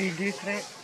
seedless रहे